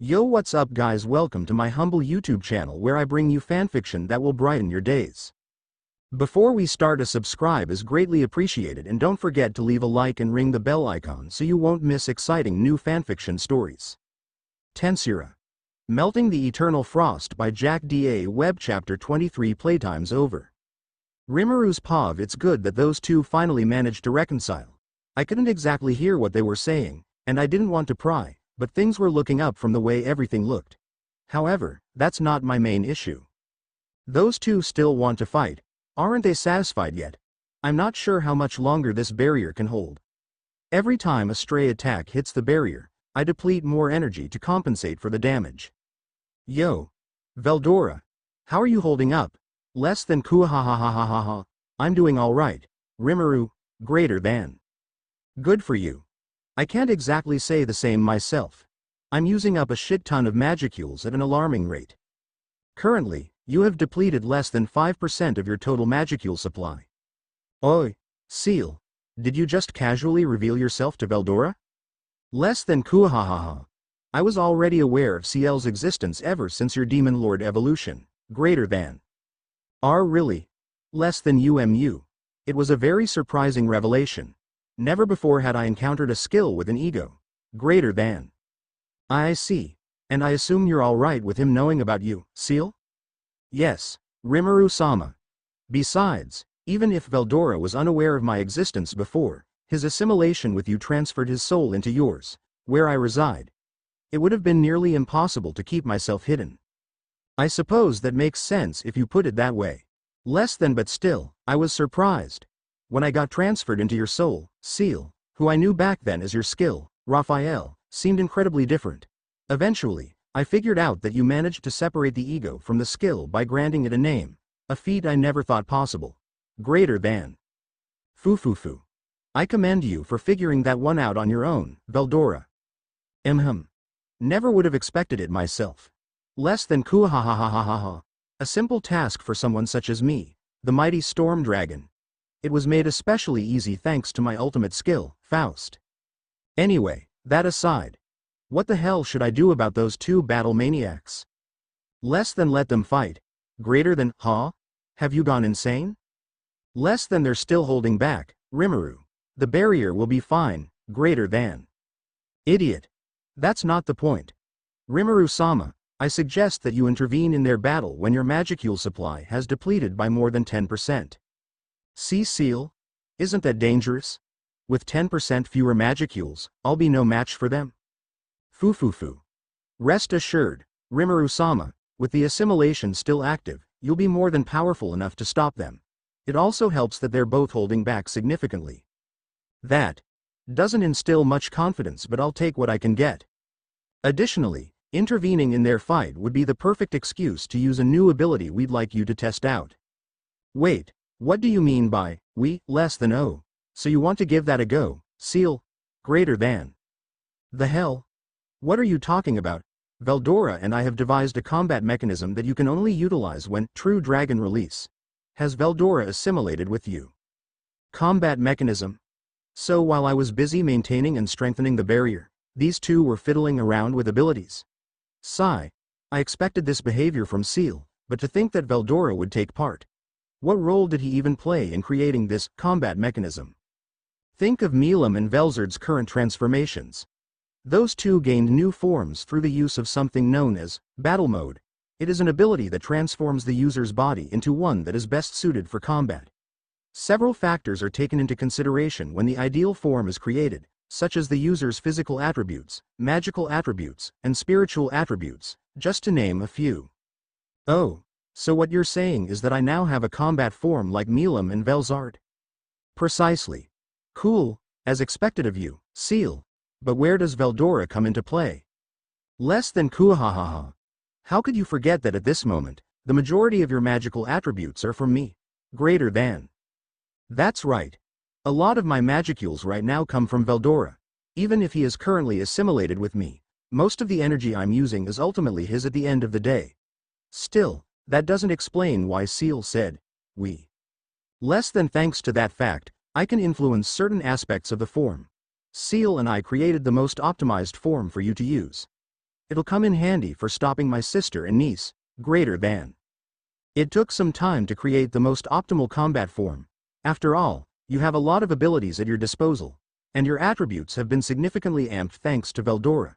Yo what's up guys welcome to my humble YouTube channel where I bring you fanfiction that will brighten your days. Before we start a subscribe is greatly appreciated and don't forget to leave a like and ring the bell icon so you won't miss exciting new fanfiction stories. Tensura. Melting the Eternal Frost by Jack D.A. Web Chapter 23 Playtime's over. Rimuru's Pav it's good that those two finally managed to reconcile. I couldn't exactly hear what they were saying, and I didn't want to pry, but things were looking up from the way everything looked. However, that's not my main issue. Those two still want to fight. Aren't they satisfied yet? I'm not sure how much longer this barrier can hold. Every time a stray attack hits the barrier, I deplete more energy to compensate for the damage. Yo. Veldora. How are you holding up? Less than kuahahahahaha. I'm doing alright. Rimuru. Greater than. Good for you. I can't exactly say the same myself. I'm using up a shit ton of magicules at an alarming rate. Currently, you have depleted less than 5% of your total magicule supply. Oi, Ciel, did you just casually reveal yourself to Veldora? Less than kuahahaha. I was already aware of Ciel's existence ever since your Demon Lord evolution, greater than. R really? Less than UMU. It was a very surprising revelation. Never before had I encountered a skill with an ego. Greater than. I see. And I assume you're alright with him knowing about you, Ciel? Yes, Rimuru-sama. Besides, even if Veldora was unaware of my existence before, his assimilation with you transferred his soul into yours, where I reside. It would have been nearly impossible to keep myself hidden. I suppose that makes sense if you put it that way. Less than but still, I was surprised. When I got transferred into your soul, Ciel, who I knew back then as your skill, Raphael, seemed incredibly different. Eventually, I figured out that you managed to separate the ego from the skill by granting it a name, a feat I never thought possible. Greater than. Fufufu. I commend you for figuring that one out on your own, Veldora. Mhm. Never would have expected it myself. Less than kuahahahahaha. A simple task for someone such as me, the mighty storm dragon, it was made especially easy thanks to my ultimate skill, Faust. Anyway, that aside. What the hell should I do about those two battle maniacs? Less than let them fight. Greater than, huh? Have you gone insane? Less than they're still holding back, Rimuru. The barrier will be fine, greater than. Idiot. That's not the point. Rimuru-sama, I suggest that you intervene in their battle when your magicule supply has depleted by more than 10%. Ciel? Isn't that dangerous? With 10% fewer magicules, I'll be no match for them. Fufufu. Rest assured, Rimuru-sama, with the assimilation still active, you'll be more than powerful enough to stop them. It also helps that they're both holding back significantly. That doesn't instill much confidence but I'll take what I can get. Additionally, intervening in their fight would be the perfect excuse to use a new ability we'd like you to test out. Wait, what do you mean by, we, less than O? So you want to give that a go, Ciel, greater than. The hell? What are you talking about? Veldora and I have devised a combat mechanism that you can only utilize when True Dragon release. Has Veldora assimilated with you? Combat mechanism? So while I was busy maintaining and strengthening the barrier, these two were fiddling around with abilities. Sigh. I expected this behavior from Ciel, but to think that Veldora would take part. What role did he even play in creating this combat mechanism? Think of Milim and Velzard's current transformations. Those two gained new forms through the use of something known as battle mode. It is an ability that transforms the user's body into one that is best suited for combat. Several factors are taken into consideration when the ideal form is created, such as the user's physical attributes, magical attributes, and spiritual attributes, just to name a few. Oh, so what you're saying is that I now have a combat form like Milim and Velzard? Precisely. Cool, as expected of you, Ciel. But where does Veldora come into play? Less than kuahahaha. How could you forget that at this moment, the majority of your magical attributes are from me? Greater than. That's right. A lot of my magicules right now come from Veldora. Even if he is currently assimilated with me, most of the energy I'm using is ultimately his at the end of the day. Still, that doesn't explain why Ciel said, we. Less than thanks to that fact, I can influence certain aspects of the form. Ciel and I created the most optimized form for you to use. It'll come in handy for stopping my sister and niece, greater than. It took some time to create the most optimal combat form. After all, you have a lot of abilities at your disposal, and your attributes have been significantly amped thanks to Veldora.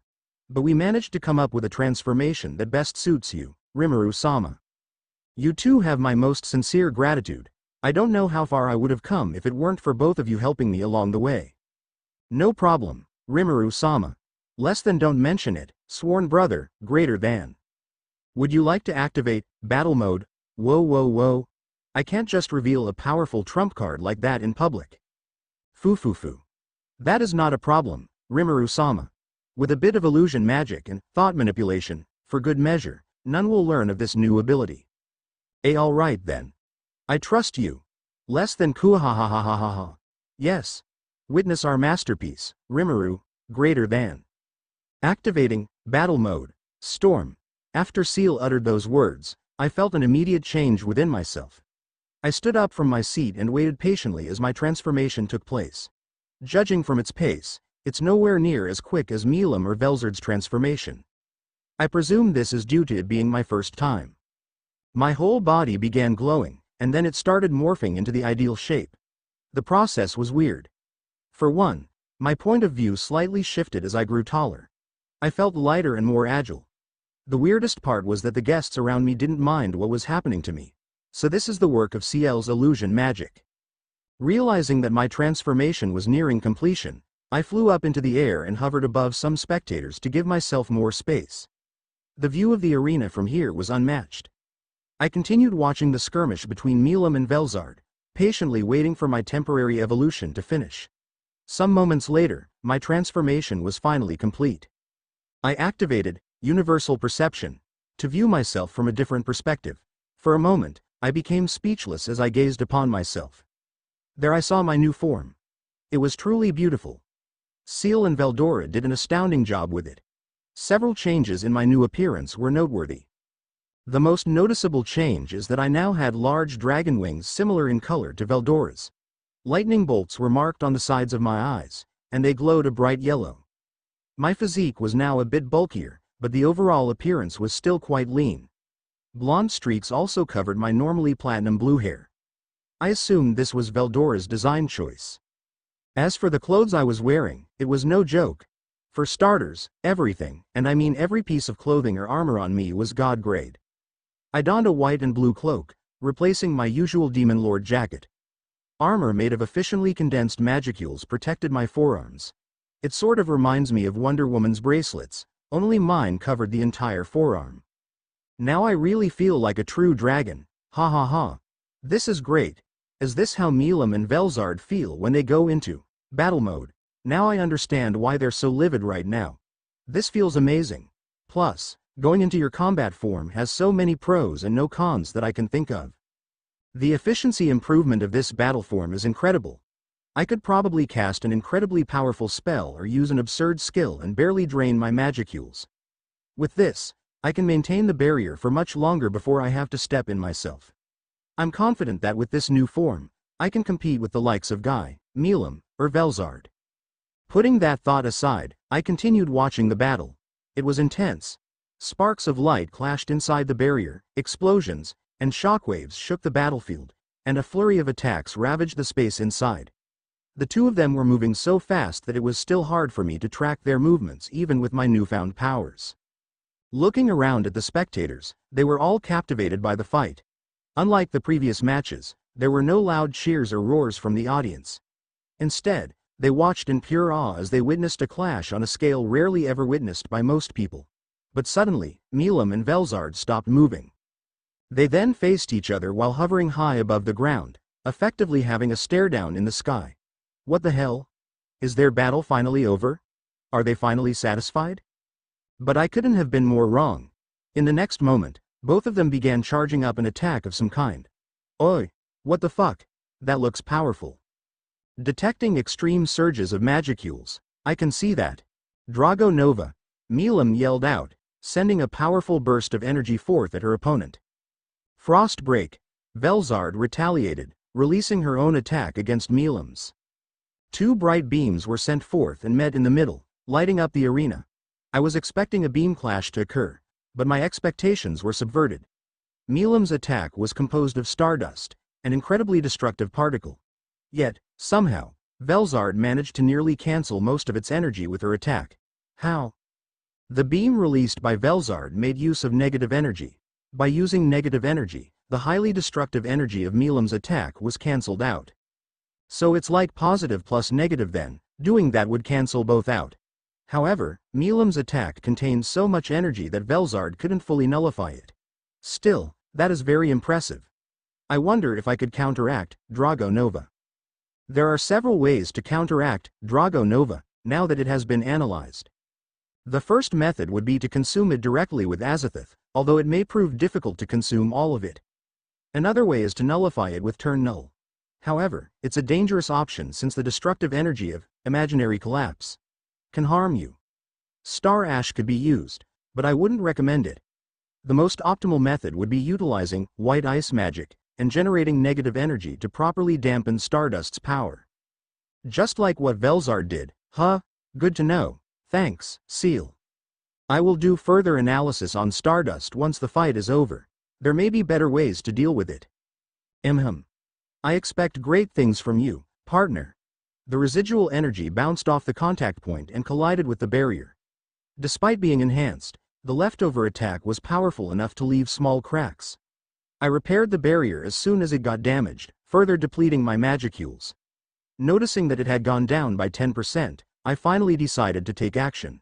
But we managed to come up with a transformation that best suits you, Rimuru-sama. You too have my most sincere gratitude. I don't know how far I would have come if it weren't for both of you helping me along the way. No problem, Rimuru-sama. Less than don't mention it, sworn brother, greater than. Would you like to activate battle mode? Whoa whoa whoa. I can't just reveal a powerful trump card like that in public. Foo foo foo. That is not a problem, Rimuru-sama. With a bit of illusion magic and thought manipulation, for good measure, none will learn of this new ability. Eh, A alright then. I trust you. Less than kuahahahahaha. Yes. Witness our masterpiece, Rimuru, greater than. Activating, battle mode, storm. After Ciel uttered those words, I felt an immediate change within myself. I stood up from my seat and waited patiently as my transformation took place. Judging from its pace, it's nowhere near as quick as Milim or Velzard's transformation. I presume this is due to it being my first time. My whole body began glowing, and then it started morphing into the ideal shape. The process was weird. For one, my point of view slightly shifted as I grew taller. I felt lighter and more agile. The weirdest part was that the guests around me didn't mind what was happening to me. So this is the work of Ciel's illusion magic. Realizing that my transformation was nearing completion, I flew up into the air and hovered above some spectators to give myself more space. The view of the arena from here was unmatched. I continued watching the skirmish between Milim and Velzard, patiently waiting for my temporary evolution to finish. Some moments later, my transformation was finally complete. I activated Universal Perception to view myself from a different perspective. For a moment, I became speechless as I gazed upon myself. There I saw my new form. It was truly beautiful. Ciel and Veldora did an astounding job with it. Several changes in my new appearance were noteworthy. The most noticeable change is that I now had large dragon wings similar in color to Veldora's. Lightning bolts were marked on the sides of my eyes, and they glowed a bright yellow. My physique was now a bit bulkier, but the overall appearance was still quite lean. Blonde streaks also covered my normally platinum blue hair. I assumed this was Veldora's design choice. As for the clothes I was wearing, it was no joke. For starters, everything, and I mean every piece of clothing or armor on me was god grade. I donned a white and blue cloak, replacing my usual Demon Lord jacket. Armor made of efficiently condensed magicules protected my forearms. It sort of reminds me of Wonder Woman's bracelets, only mine covered the entire forearm. Now I really feel like a true dragon, ha ha ha. This is great. Is this how Milim and Velzard feel when they go into battle mode? Now I understand why they're so livid right now. This feels amazing. Plus, Going into your combat form has so many pros and no cons that I can think of. The efficiency improvement of this battle form is incredible. I could probably cast an incredibly powerful spell or use an absurd skill and barely drain my magicules. With this, I can maintain the barrier for much longer before I have to step in myself. I'm confident that with this new form, I can compete with the likes of Guy, Milim, or Velzard. Putting that thought aside, I continued watching the battle. It was intense, Sparks of light clashed inside the barrier, explosions, and shockwaves shook the battlefield, and a flurry of attacks ravaged the space inside. The two of them were moving so fast that it was still hard for me to track their movements even with my newfound powers. Looking around at the spectators, they were all captivated by the fight. Unlike the previous matches, there were no loud cheers or roars from the audience. Instead, they watched in pure awe as they witnessed a clash on a scale rarely ever witnessed by most people. But suddenly, Milim and Velzard stopped moving. They then faced each other while hovering high above the ground, effectively having a stare down in the sky. What the hell? Is their battle finally over? Are they finally satisfied? But I couldn't have been more wrong. In the next moment, both of them began charging up an attack of some kind. Oi, what the fuck? That looks powerful. Detecting extreme surges of magicules, I can see that. Drago Nova, Milim yelled out, sending a powerful burst of energy forth at her opponent. Frost Break, Velzard retaliated, releasing her own attack against Milim's. Two bright beams were sent forth and met in the middle, lighting up the arena. I was expecting a beam clash to occur, but my expectations were subverted. Milim's attack was composed of stardust, an incredibly destructive particle. Yet, somehow, Velzard managed to nearly cancel most of its energy with her attack. How? The beam released by Velzard made use of negative energy. By using negative energy, the highly destructive energy of Milim's attack was cancelled out. So it's like positive plus negative then, doing that would cancel both out. However, Milim's attack contained so much energy that Velzard couldn't fully nullify it. Still, that is very impressive. I wonder if I could counteract Drago Nova. There are several ways to counteract Drago Nova, now that it has been analyzed. The first method would be to consume it directly with Azathoth, although it may prove difficult to consume all of it. Another way is to nullify it with Turn Null. However, it's a dangerous option since the destructive energy of imaginary collapse can harm you. Star Ash could be used, but I wouldn't recommend it. The most optimal method would be utilizing white ice magic and generating negative energy to properly dampen Stardust's power. Just like what Velzard did, huh? Good to know. Thanks, Ciel. I will do further analysis on Stardust once the fight is over. There may be better ways to deal with it. Imham. I expect great things from you, partner. The residual energy bounced off the contact point and collided with the barrier. Despite being enhanced, the leftover attack was powerful enough to leave small cracks. I repaired the barrier as soon as it got damaged, further depleting my magicules. Noticing that it had gone down by 10%, I finally decided to take action.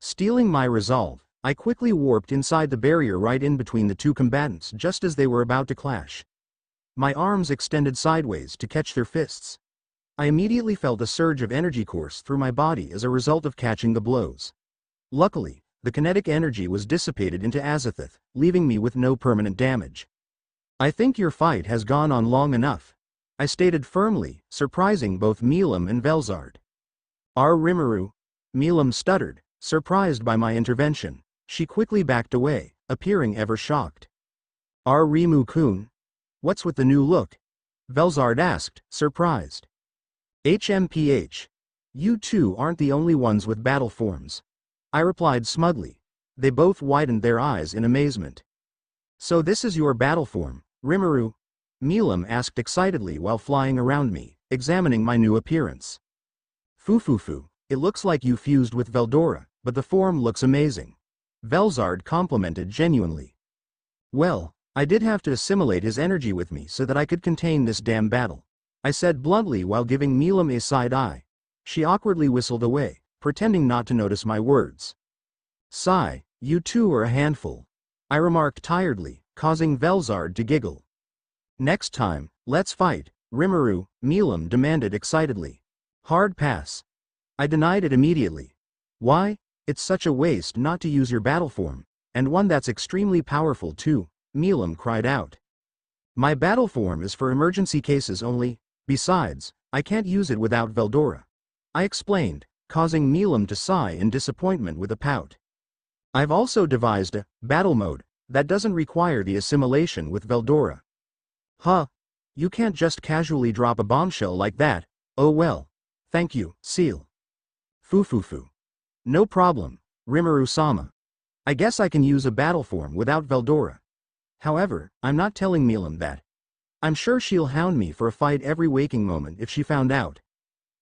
Steeling my resolve, I quickly warped inside the barrier right in between the two combatants just as they were about to clash. My arms extended sideways to catch their fists. I immediately felt a surge of energy course through my body as a result of catching the blows. Luckily, the kinetic energy was dissipated into Azathoth, leaving me with no permanent damage. I think your fight has gone on long enough. I stated firmly, surprising both Milim and Velzard. R. Rimuru. Milim stuttered, surprised by my intervention. She quickly backed away, appearing ever shocked. R. Rimu-kun. What's with the new look? Velzard asked, surprised. HMPH. You two aren't the only ones with battle forms. I replied smugly. They both widened their eyes in amazement. So this is your battle form, Rimuru? Milim asked excitedly while flying around me, examining my new appearance. Fufufu, it looks like you fused with Veldora, but the form looks amazing. Velzard complimented genuinely. Well, I did have to assimilate his energy with me so that I could contain this damn battle. I said bluntly while giving Milim a side eye. She awkwardly whistled away pretending not to notice my words. Sigh, you two are a handful. I remarked tiredly, causing Velzard to giggle. Next time, let's fight, Rimuru, Milim demanded excitedly. Hard pass. I denied it immediately. Why? It's such a waste not to use your battle form, and one that's extremely powerful too, Milim cried out. My battle form is for emergency cases only, besides, I can't use it without Veldora. I explained, causing Milim to sigh in disappointment with a pout. I've also devised a battle mode that doesn't require the assimilation with Veldora. Huh? You can't just casually drop a bombshell like that, oh well. Thank you, Ciel. Fufufu. No problem, Rimuru-sama. I guess I can use a battle form without Veldora. However, I'm not telling Milim that. I'm sure she'll hound me for a fight every waking moment if she found out.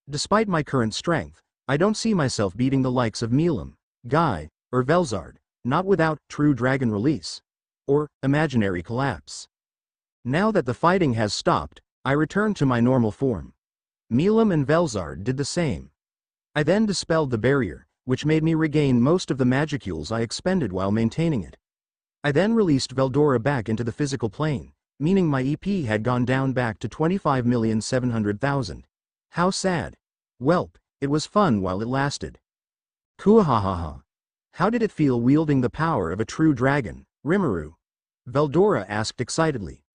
Despite my current strength, I don't see myself beating the likes of Milim, Guy, or Velzard, not without true dragon release. Or imaginary collapse. Now that the fighting has stopped, I return to my normal form. Milim and Velzard did the same. I then dispelled the barrier, which made me regain most of the magicules I expended while maintaining it. I then released Veldora back into the physical plane, meaning my EP had gone down back to 25,700,000. How sad. Welp. It was fun while it lasted. Kuahahaha. How did it feel wielding the power of a true dragon, Rimuru? Veldora asked excitedly.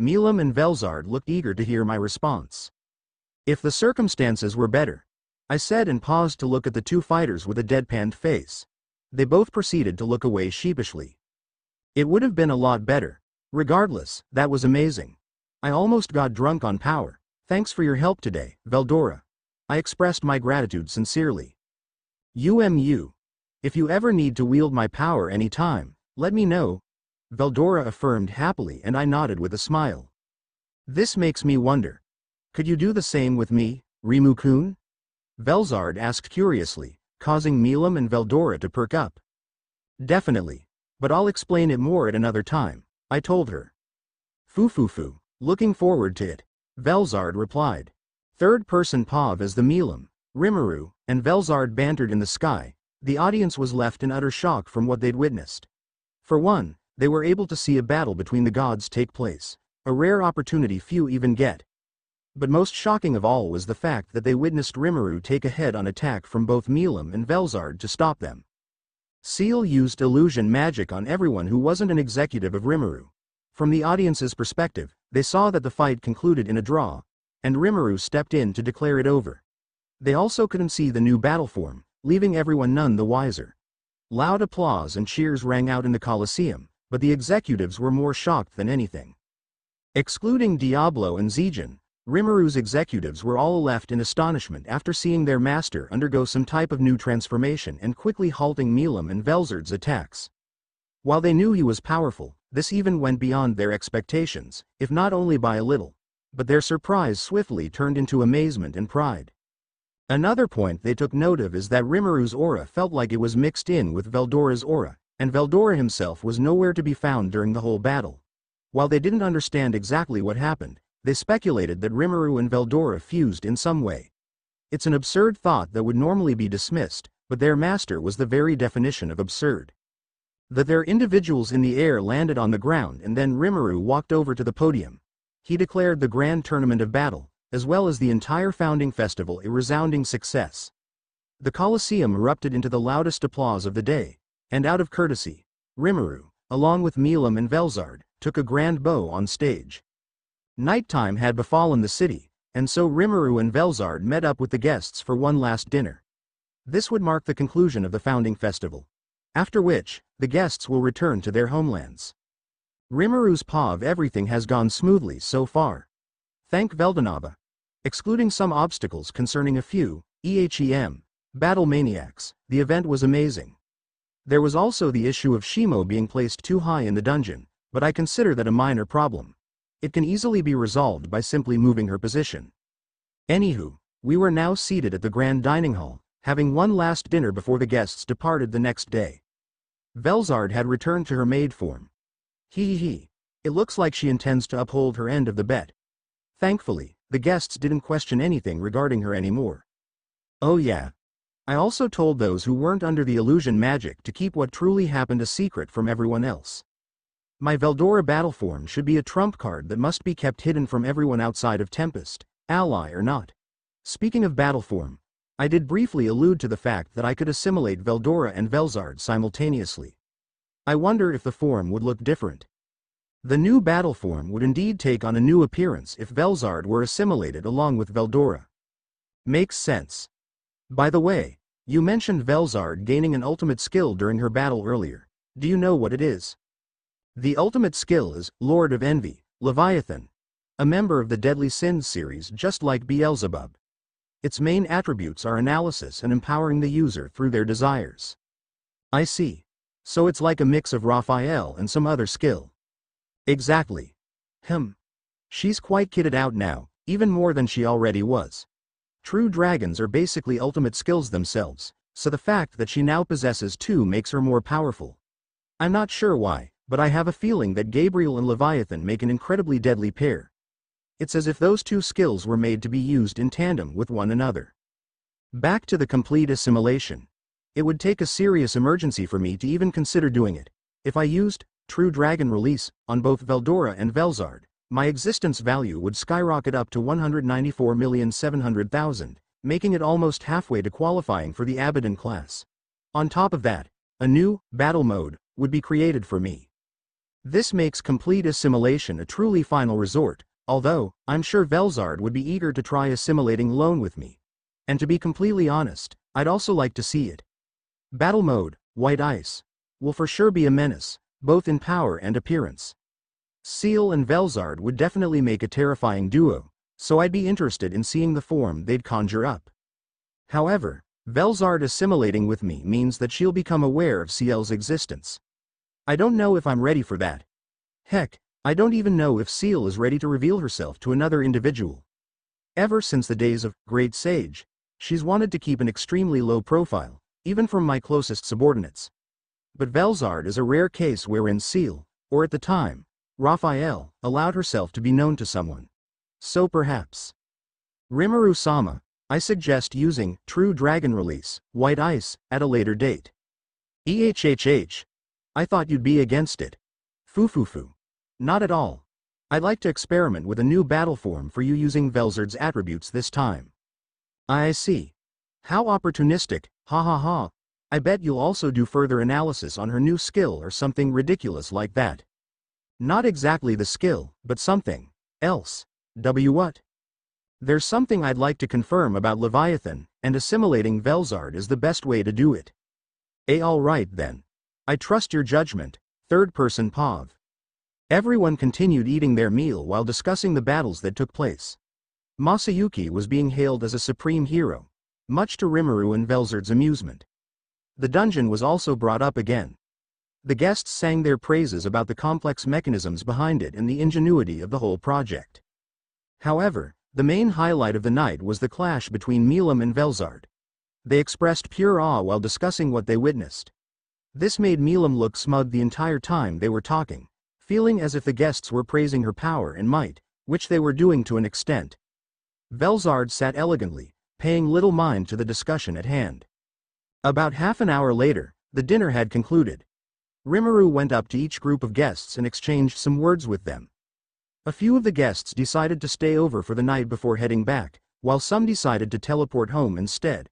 Milim and Velzard looked eager to hear my response. If the circumstances were better, I said and paused to look at the two fighters with a deadpanned face. They both proceeded to look away sheepishly. It would have been a lot better. Regardless, that was amazing. I almost got drunk on power. Thanks for your help today, Veldora. I expressed my gratitude sincerely. UMU. If you ever need to wield my power any time, let me know. Veldora affirmed happily and I nodded with a smile. This makes me wonder. Could you do the same with me, Rimu-kun? Velzard asked curiously, causing Milim and Veldora to perk up. Definitely. But I'll explain it more at another time, I told her. Fufufu, looking forward to it. Velzard replied. Third-person Pav as the Milim, Rimuru, and Velzard bantered in the sky, the audience was left in utter shock from what they'd witnessed. For one, they were able to see a battle between the gods take place, a rare opportunity few even get. But most shocking of all was the fact that they witnessed Rimuru take a head-on attack from both Milim and Velzard to stop them. Ciel used illusion magic on everyone who wasn't an executive of Rimuru. From the audience's perspective, they saw that the fight concluded in a draw, and Rimuru stepped in to declare it over. They also couldn't see the new battle form, leaving everyone none the wiser. Loud applause and cheers rang out in the Colosseum, but the executives were more shocked than anything. Excluding Diablo and Zijin, Rimuru's executives were all left in astonishment after seeing their master undergo some type of new transformation and quickly halting Milim and Velzard's attacks. While they knew he was powerful, this even went beyond their expectations, if not only by a little. But their surprise swiftly turned into amazement and pride. Another point they took note of is that Rimuru's aura felt like it was mixed in with Veldora's aura, and Veldora himself was nowhere to be found during the whole battle. While they didn't understand exactly what happened, they speculated that Rimuru and Veldora fused in some way. It's an absurd thought that would normally be dismissed, but their master was the very definition of absurd. That their individuals in the air landed on the ground and then Rimuru walked over to the podium. He declared the grand tournament of battle, as well as the entire founding festival a resounding success. The Colosseum erupted into the loudest applause of the day, and out of courtesy, Rimuru, along with Milim and Velzard, took a grand bow on stage. Nighttime had befallen the city, and so Rimuru and Velzard met up with the guests for one last dinner. This would mark the conclusion of the founding festival. After which, the guests will return to their homelands. Rimuru's POV everything has gone smoothly so far. Thank Veldanaba. Excluding some obstacles concerning a few, EHEM, battle maniacs, the event was amazing. There was also the issue of Shimo being placed too high in the dungeon, but I consider that a minor problem. It can easily be resolved by simply moving her position. Anywho, we were now seated at the grand dining hall, having one last dinner before the guests departed the next day. Velzard had returned to her maid form. Hee hee hee. It looks like she intends to uphold her end of the bet, Thankfully, the guests didn't question anything regarding her anymore. Oh yeah. I also told those who weren't under the illusion magic to keep what truly happened a secret from everyone else. My Veldora battle form should be a trump card that must be kept hidden from everyone outside of Tempest, ally or not. Speaking of battle form, I did briefly allude to the fact that I could assimilate Veldora and Velzard simultaneously. I wonder if the form would look different. The new battle form would indeed take on a new appearance if Velzard were assimilated along with Veldora. Makes sense. By the way, you mentioned Velzard gaining an ultimate skill during her battle earlier. Do you know what it is? The ultimate skill is Lord of Envy, Leviathan, a member of the Deadly Sins series just like Beelzebub. Its main attributes are analysis and empowering the user through their desires. I see. So it's like a mix of Raphael and some other skill. Exactly. Him. She's quite kitted out now, even more than she already was. True dragons are basically ultimate skills themselves, so the fact that she now possesses two makes her more powerful. I'm not sure why, but I have a feeling that Gabriel and Leviathan make an incredibly deadly pair. It's as if those two skills were made to be used in tandem with one another. Back to the complete assimilation. It would take a serious emergency for me to even consider doing it. If I used True Dragon release, on both Veldora and Velzard, my existence value would skyrocket up to 194,700,000, making it almost halfway to qualifying for the Abaddon class. On top of that, a new, battle mode, would be created for me. This makes complete assimilation a truly final resort, although, I'm sure Velzard would be eager to try assimilating alone with me. And to be completely honest, I'd also like to see it. Battle mode, White Ice, will for sure be a menace, both in power and appearance. Ciel and Velzard would definitely make a terrifying duo, so I'd be interested in seeing the form they'd conjure up. However, Velzard assimilating with me means that she'll become aware of Ciel's existence. I don't know if I'm ready for that. Heck, I don't even know if Ciel is ready to reveal herself to another individual. Ever since the days of Great Sage, she's wanted to keep an extremely low profile, even from my closest subordinates. But Velzard is a rare case wherein Ciel, or at the time, Raphael, allowed herself to be known to someone. So perhaps. Rimuru-sama, I suggest using True Dragon Release, White Ice, at a later date. EHHH. I thought you'd be against it. Foo-foo-foo. Not at all. I'd like to experiment with a new battle form for you using Velzard's attributes this time. I see. How opportunistic, ha ha ha. I bet you'll also do further analysis on her new skill or something ridiculous like that. Not exactly the skill, but something else. W what? There's something I'd like to confirm about Leviathan, and assimilating Velzard is the best way to do it. A alright then. I trust your judgment, third person POV. Everyone continued eating their meal while discussing the battles that took place. Masayuki was being hailed as a supreme hero, much to Rimuru and Velzard's amusement. The dungeon was also brought up again. The guests sang their praises about the complex mechanisms behind it and the ingenuity of the whole project. However, the main highlight of the night was the clash between Milim and Velzard. They expressed pure awe while discussing what they witnessed. This made Milim look smug the entire time they were talking feeling as if the guests were praising her power and might, which they were doing to an extent. Velzard sat elegantly, paying little mind to the discussion at hand. About half an hour later, the dinner had concluded. Rimuru went up to each group of guests and exchanged some words with them. A few of the guests decided to stay over for the night before heading back, while some decided to teleport home instead.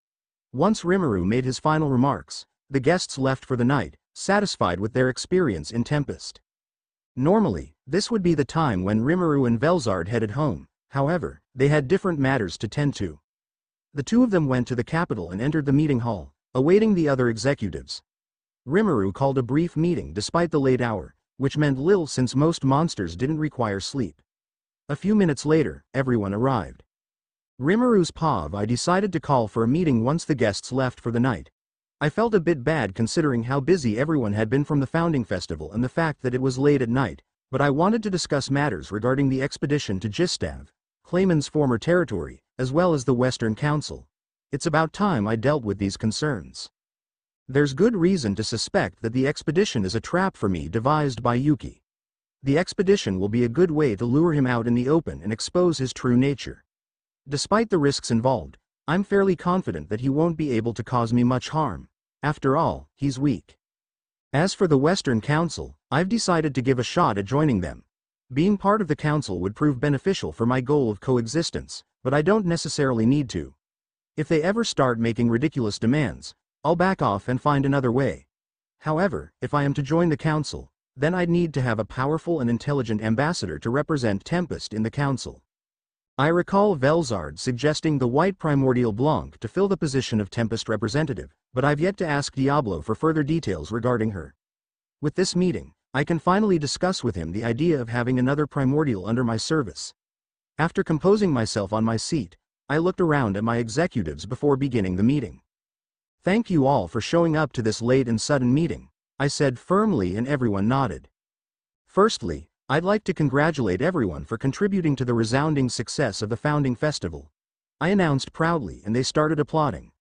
Once Rimuru made his final remarks, the guests left for the night, satisfied with their experience in Tempest. Normally, this would be the time when Rimuru and Velzard headed home, however, they had different matters to tend to. The two of them went to the capital and entered the meeting hall, awaiting the other executives. Rimuru called a brief meeting despite the late hour, which meant little since most monsters didn't require sleep. A few minutes later, everyone arrived. Rimuru's Pav I decided to call for a meeting once the guests left for the night, I felt a bit bad considering how busy everyone had been from the founding festival and the fact that it was late at night, but I wanted to discuss matters regarding the expedition to Jistav, Clayman's former territory, as well as the Western Council. It's about time I dealt with these concerns. There's good reason to suspect that the expedition is a trap for me devised by Yuki. The expedition will be a good way to lure him out in the open and expose his true nature. Despite the risks involved, I'm fairly confident that he won't be able to cause me much harm. After all, he's weak. As for the Western Council, I've decided to give a shot at joining them. Being part of the council would prove beneficial for my goal of coexistence, but I don't necessarily need to. If they ever start making ridiculous demands, I'll back off and find another way. However, if I am to join the council, then I'd need to have a powerful and intelligent ambassador to represent Tempest in the council. I recall Velzard suggesting the white primordial Blanc to fill the position of Tempest representative, but I've yet to ask Diablo for further details regarding her. With this meeting, I can finally discuss with him the idea of having another primordial under my service. After composing myself on my seat, I looked around at my executives before beginning the meeting. Thank you all for showing up to this late and sudden meeting, I said firmly and everyone nodded. Firstly, I'd like to congratulate everyone for contributing to the resounding success of the founding festival. I announced proudly and they started applauding.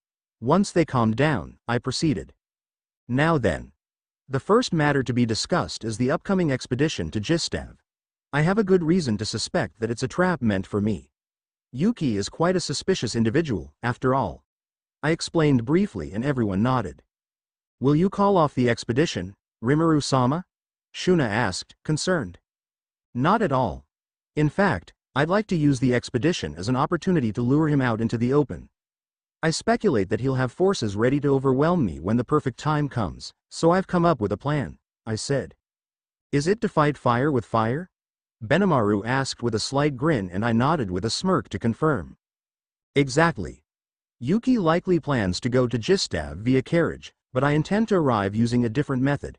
Once they calmed down, I proceeded. Now then. The first matter to be discussed is the upcoming expedition to Jistav. I have a good reason to suspect that it's a trap meant for me. Yuki is quite a suspicious individual, after all. I explained briefly and everyone nodded. Will you call off the expedition, Rimuru-sama? Shuna asked, concerned. Not at all. In fact, I'd like to use the expedition as an opportunity to lure him out into the open. I speculate that he'll have forces ready to overwhelm me when the perfect time comes, so I've come up with a plan, I said. Is it to fight fire with fire? Benimaru asked with a slight grin and I nodded with a smirk to confirm. Exactly. Yuki likely plans to go to Jistav via carriage, but I intend to arrive using a different method.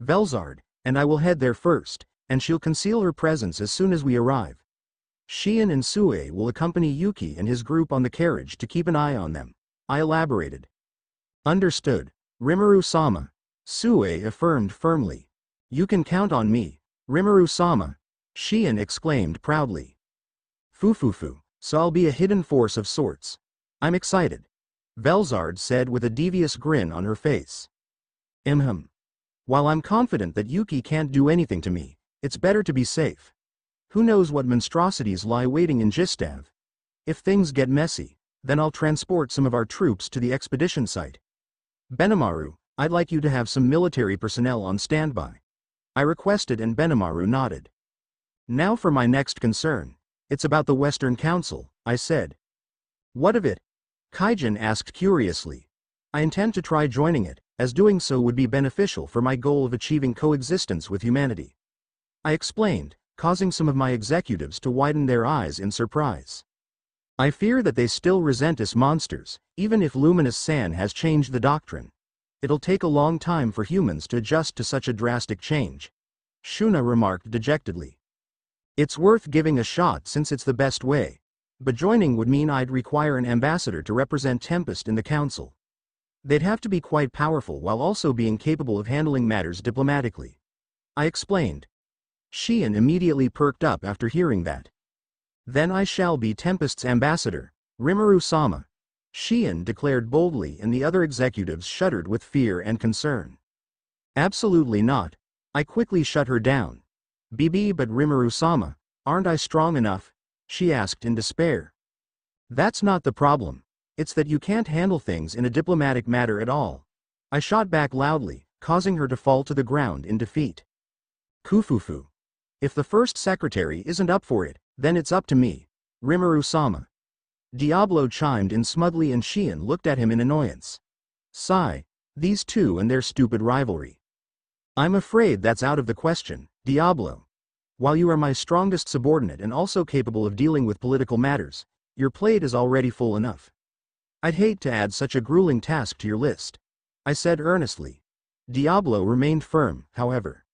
Velzard, and I will head there first, and she'll conceal her presence as soon as we arrive. Shion and Sue will accompany Yuki and his group on the carriage to keep an eye on them. I elaborated. Understood. Rimuru-sama. Sue affirmed firmly. You can count on me. Rimuru-sama. Shion exclaimed proudly. Fufufu, so I'll be a hidden force of sorts. I'm excited. Velzard said with a devious grin on her face. Imhum. While I'm confident that Yuki can't do anything to me, it's better to be safe. Who knows what monstrosities lie waiting in Jistav? If things get messy, then I'll transport some of our troops to the expedition site. Benimaru, I'd like you to have some military personnel on standby. I requested and Benimaru nodded. Now for my next concern. It's about the Western Council, I said. What of it? Kaijin asked curiously. I intend to try joining it, as doing so would be beneficial for my goal of achieving coexistence with humanity. I explained, causing some of my executives to widen their eyes in surprise. I fear that they still resent us monsters, even if Luminous San has changed the doctrine. It'll take a long time for humans to adjust to such a drastic change. Shuna remarked dejectedly. It's worth giving a shot since it's the best way. But joining would mean I'd require an ambassador to represent Tempest in the council. They'd have to be quite powerful while also being capable of handling matters diplomatically. I explained. Shion immediately perked up after hearing that. Then I shall be Tempest's ambassador, Rimuru-sama. Shion declared boldly and the other executives shuddered with fear and concern. Absolutely not. I quickly shut her down. Bibi but Rimuru-sama, aren't I strong enough? She asked in despair. That's not the problem. It's that you can't handle things in a diplomatic matter at all. I shot back loudly, causing her to fall to the ground in defeat. Kufufu. If the first secretary isn't up for it, then it's up to me. Rimuru-sama. Diablo chimed in smugly and Shion looked at him in annoyance. Sigh. These two and their stupid rivalry. I'm afraid that's out of the question, Diablo. While you are my strongest subordinate and also capable of dealing with political matters, your plate is already full enough. I'd hate to add such a grueling task to your list. I said earnestly. Diablo remained firm, however.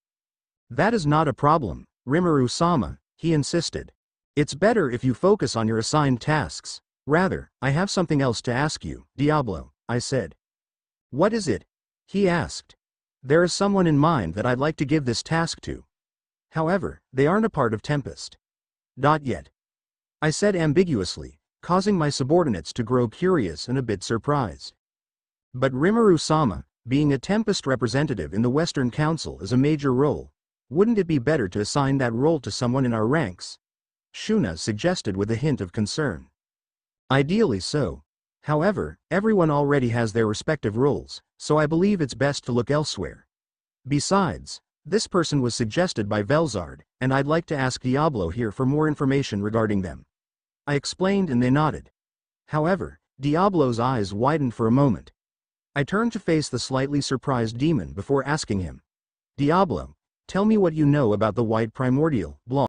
That is not a problem, Rimuru-sama, he insisted. It's better if you focus on your assigned tasks. Rather, I have something else to ask you, Diablo, I said. What is it? He asked. There is someone in mind that I'd like to give this task to. However, they aren't a part of Tempest. Not yet. I said ambiguously, causing my subordinates to grow curious and a bit surprised. But Rimuru-sama, being a Tempest representative in the Western Council is a major role. Wouldn't it be better to assign that role to someone in our ranks? Shuna suggested with a hint of concern. Ideally so. However, everyone already has their respective roles, so I believe it's best to look elsewhere. Besides, this person was suggested by Velzard, and I'd like to ask Diablo here for more information regarding them. I explained and they nodded. However, Diablo's eyes widened for a moment. I turned to face the slightly surprised demon before asking him. Diablo, tell me what you know about the white primordial, blanc.